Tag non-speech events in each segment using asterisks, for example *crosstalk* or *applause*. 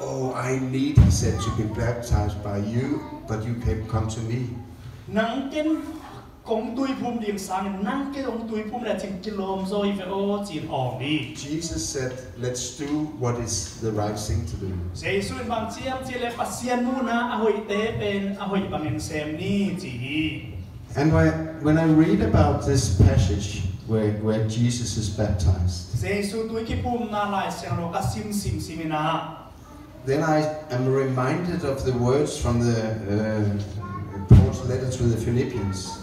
Oh, I need, he said, to be baptized by you, but you can come to me. Jesus said, let's do what is the right thing to do. And when I read about this passage, where, where Jesus is baptized. Then I am reminded of the words from the uh, Paul's letter to the Philippians.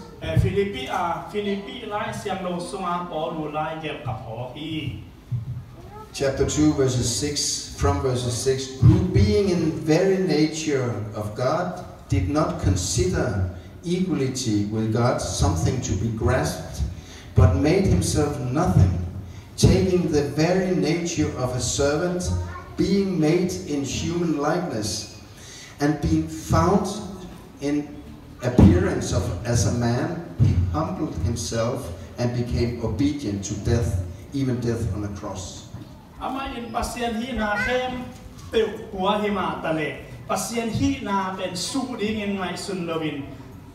Chapter 2, verses 6, from verses 6 Who being in very nature of God did not consider equality with God something to be grasped but made himself nothing, taking the very nature of a servant, being made in human likeness, and being found in appearance of as a man, he humbled himself and became obedient to death, even death on the cross.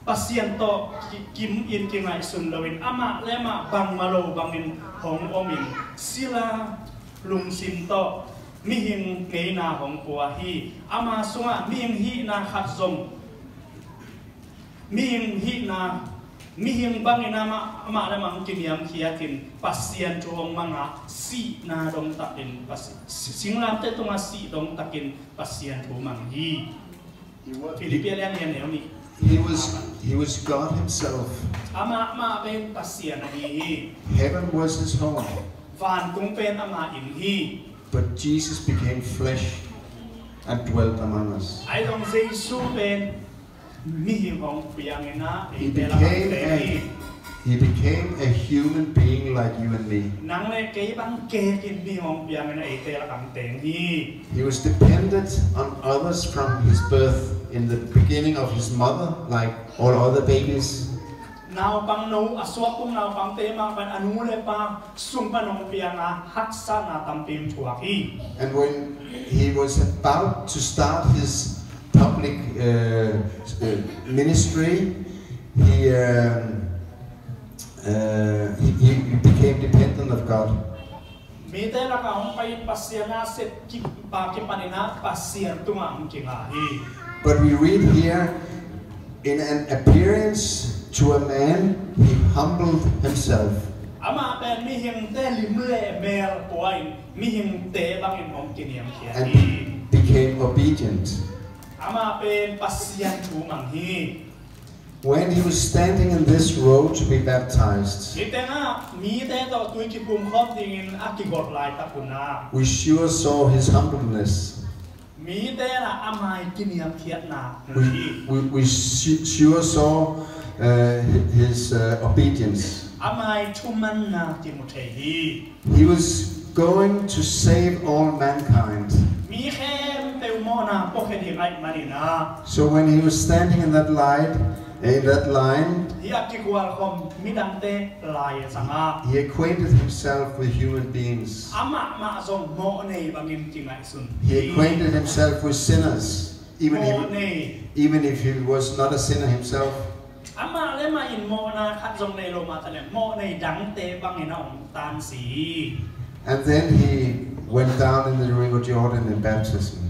pasien to kim in kingai sun lawin ama lema bang malo bangin hong omin sila lung sim to. Mi hing ngei na hong pua hi. Ama sunga mi hing hi na khat zong mi hing hi na mi hing bang ina ama ama lema hong kim yam khia tin pasien chu hong manga si na dong takin pasien singlam te tunga si dong takin pasien thu mang hi. Philippines yan yan ni He was he was God himself. ama ma ben pasien hi Heaven was his home. van tung pen ama in hi But Jesus became flesh and dwelt among us. ai dong jesu ben mi hing hong piang ina He became a, he became a human being like you and me. nang le ke bang ke kin mi hong piang ina te la kang teng hi He was dependent on others from his birth in the beginning of his mother, like all other babies. nào bằng nấu à xóa cũng nào bằng tế mà bạn anu le pa sung pa nong piang a hak sa na tam pim And when he was about to start his public uh, uh, ministry, he, um, uh, he, he became dependent of God. But we read here, in an appearance to a man, he humbled himself. And became obedient. When he was standing in this road to be baptized, mi te na mi te to tui ki pum khom dingin a ki got lai ta kuna we sure saw his humbleness. mi te na amai kiniam kia na hi We, we, we sure saw uh, his uh, obedience. amai thuman na Timothy He was going to save all mankind. mi khem teu mo na po khe di ai marina So when he was standing in that line, in that line, hi akki kwal khom mi dang te lai sanga he acquainted himself with human beings. ama ma zong mo nei bangin ti ngai sun He acquainted himself with sinners, even if, even if he was not a sinner himself. ama le ma in mo na khat zong nei lo ma ta le mo nei dang te bangin ong tan si And then he went down in the river Jordan in baptism.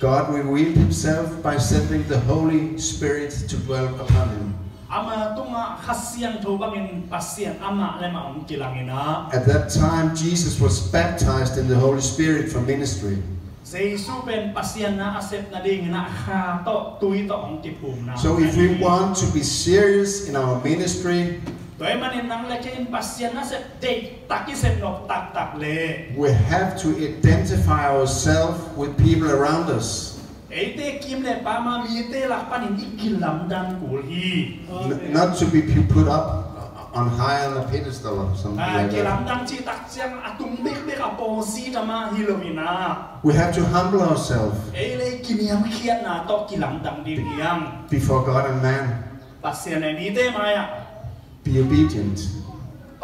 Jo jordan won sunga ong tu dong ti phum hi God revealed himself by sending the Holy Spirit to dwell upon him. ama tunga khasiang tho bangin pasian ama le ma ong kilangina At that time, Jesus was baptized in the Holy Spirit for ministry. Jesu ben pasian na asep na ding na kha to tui to ong ti phum na So if we want to be serious in our ministry, Toy manin nang lekin pasien na se date taki se nok tak tak le. We have to identify ourselves with people around us. Ei te kim le pa ma mi te lak panin ikil lam dan kul hi. N- not to be put up on high on a pedestal or something ah, like that. dang chi tak chiang atum bek bek a pong si ta ma hi lo na. We have to humble ourselves Ei le kim yam khiat na to ki lam dang ding yam. before God and man. Be obedient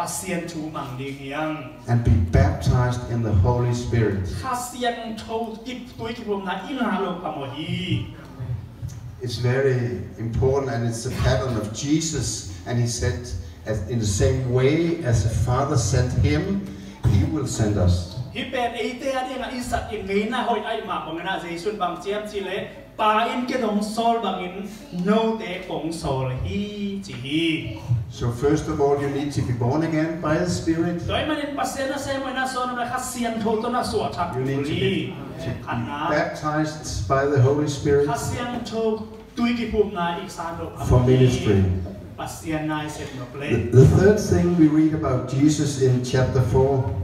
Pasien tu mang ding yang. and be baptized in the Holy Spirit. Pasien thâu kip tui ki bum na ina lo pa mo hi. It's very important and it's a pattern of Jesus. And he said, as in the same way as the Father sent him, he will send us. Hi pen ei te adi nga isat in ngai na hoi ai ma pong na Jesun bang chiam chi le pa in ke dong sol bang in no te kong sol hi chi hi. So first of all, you need to be born again by the Spirit. Doi manin pasien na se mo na na ka sian to na so thak You need to be, to be baptized by the Holy Spirit ka sian tho tui na ik san lo pa for ministry. Pasien na set no The, the third thing we read about Jesus in chapter 4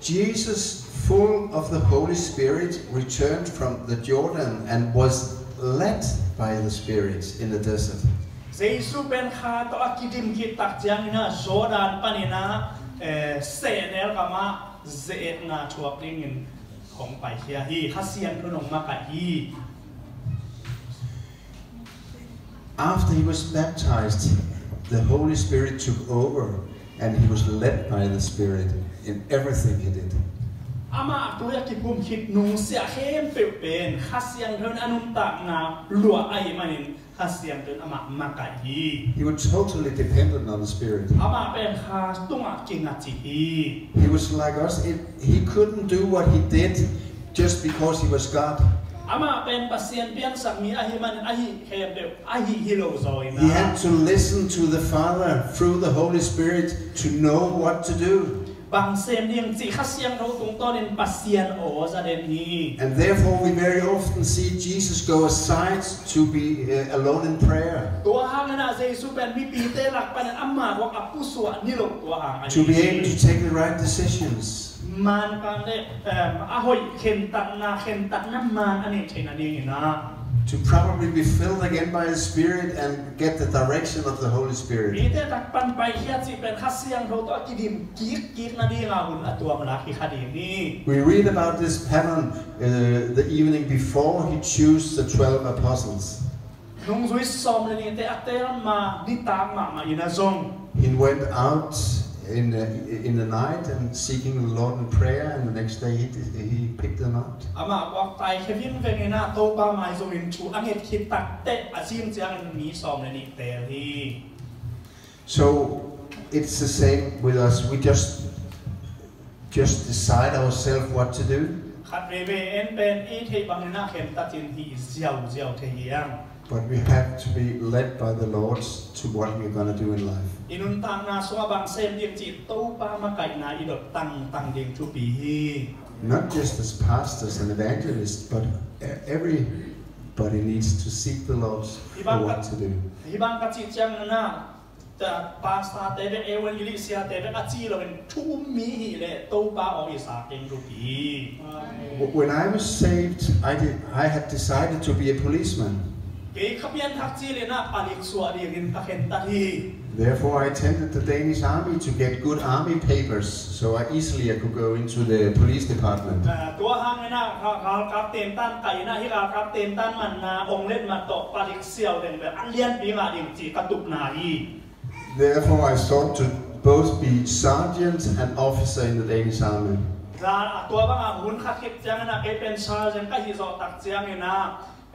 Jesus, full of the Holy Spirit, returned from the Jordan and was led by the Spirit in the desert. Eh After he was baptized, the Holy Spirit took over and he was led by the Spirit in everything he did. ama tu ya ki pum nung sia hem pe pen hasian anum tak na lua ai manin hasian thon ama ma He was totally dependent on the Spirit. ama pen kha tunga kinga He was like us. It, he couldn't do what he did just because he was God. Ama pen pasien pian sang mi ahi man ahi ahi hilo. He had to listen to the Father through the Holy Spirit to know what to do. Bang sem ding chi khasiang no tung to nin pasien o za den. And therefore we very often see Jesus go aside to be uh, alone in prayer. Na pen mi pi te pan amma wa ni lo. To be able to take the right decisions to probably be filled again by the Spirit and get the direction of the Holy Spirit. We read about this pattern uh, the evening before he chose the 12 apostles. He went out in the, in the night and seeking the Lord in prayer, and the next day he, he picked them up. So it's the same with us. We just just decide ourselves what to do. นาเข็มตัดจินที่เจียวเจียวเทียง but we have to be led by the Lord to what we're going to do in life. อินุนตังนาสวาบังเซมเดียงจิตโตปามาไก่นาอีดดตังตังเดียงทุปีฮี Not just as pastors and evangelists, but e- everybody needs to seek the Lord for what to do. ฮิบังกัจจิตจังนะจะปาสตาเตเวเอวันยิลิเซียเตเวกัจจีเราเป็นทุ่มมีฮีเลโตปาออกอิสาเก่งทุปี When I was saved, I did. I had decided to be a policeman. Therefore, I attended the Danish army to get good army papers, so I easily I could go into the police department. Therefore, I sought to both be sergeant and officer in the Danish army.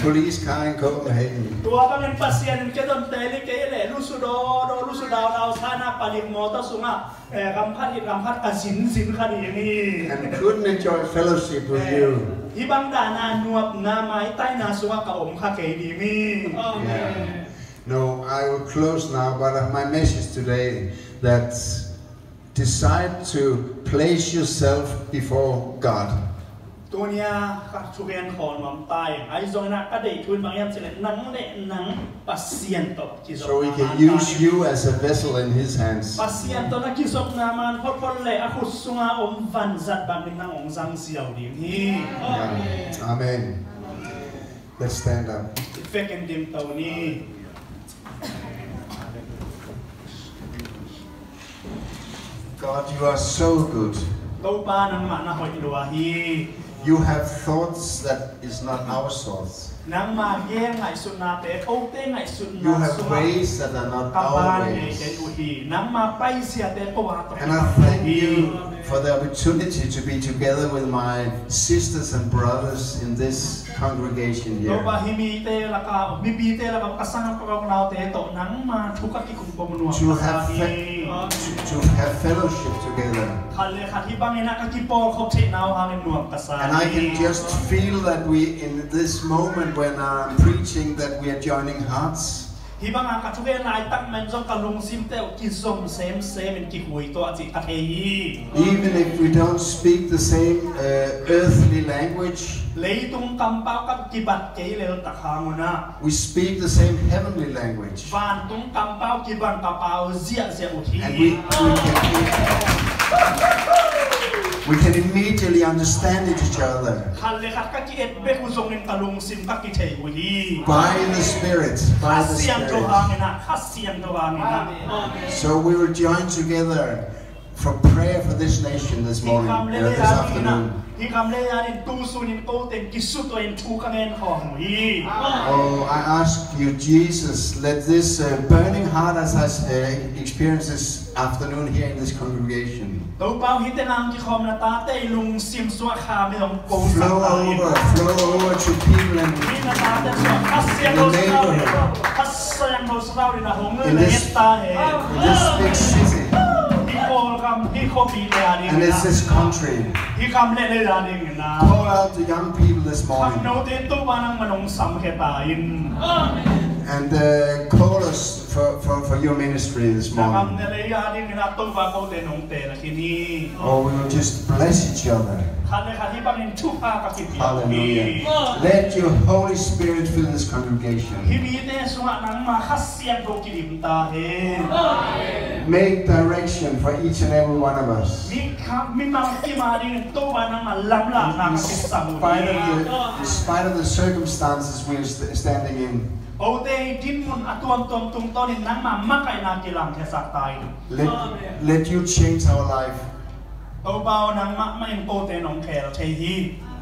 police car in Copenhagen. And couldn't enjoy fellowship with eh, you. Ibang dana nuap namai tai nasua ka om ka ke ini. Amen. No, I will close now, but uh, my message today that decide to place yourself before God. ตัวเนี้ยกัชุเรียนขอนมัมตายไอ้จงนักกระดิทุนบางอย่างเสร็จนังเละนังปัสเซียนต่อจิ So he can use you as a vessel in his hands. ปัสเซียนต่อนักกิจกนามันพอพอเละอคุสุงะอมวันจัดบางนังองซังเสียวดีนี่ Yeah. Amen. Let's stand up. เฟกันดิมตัวนี้ God, you are so good. ตัวป้านังมานะหอยลัวฮี You have thoughts that is not our thoughts. You have ways that are not our ways. And I thank you for the opportunity to be together with my sisters and brothers in this congregation here. To have to have fellowship together. And I can just feel that we, in this moment when I'm preaching, that we are joining hearts even if we don't speak the same uh, earthly language we speak the same heavenly language. And we, we can *laughs* we can immediately understand each other. By the Spirit, by the Spirit. So we will join together for prayer for this nation this morning, you uh, this afternoon. Oh, I ask you, Jesus, let this uh, burning heart as I say, uh, experience this afternoon here in this congregation flow over, flow over to people in the neighborhood, in this, in this big city. And it's this country. Call out to young people this morning and uh, call us for, for, for your ministry this morning. Oh, we will just bless each other. Hallelujah. Let your Holy Spirit fill this congregation. Make direction for each and every one of us. In spite of the, in spite of the circumstances we are standing in. Let, let you change our life.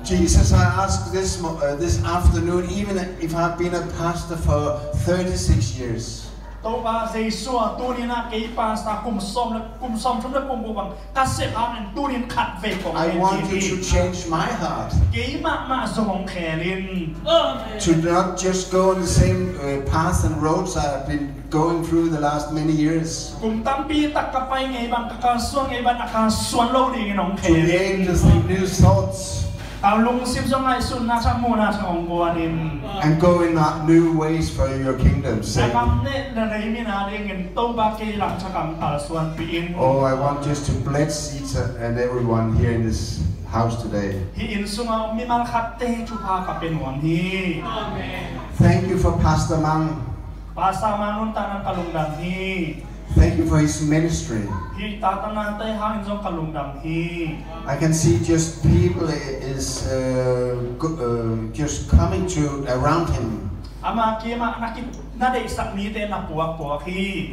Jesus, I ask this, uh, this afternoon, even if I've been a pastor for 36 years. I want you to change my heart. To not just go on the same uh, paths and roads I've been going through the last many years. Cùng tam to the new thoughts. And go in that new ways for your kingdom. Oh, I want just to bless each and everyone here in this house today. Amen. Thank you for Pastor Mang. Pastor Manun tanan kalungdang ni. Thank you for his ministry. I can see just people is uh, uh, just coming to around him.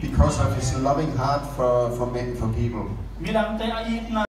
Because of his loving heart for for men, for people.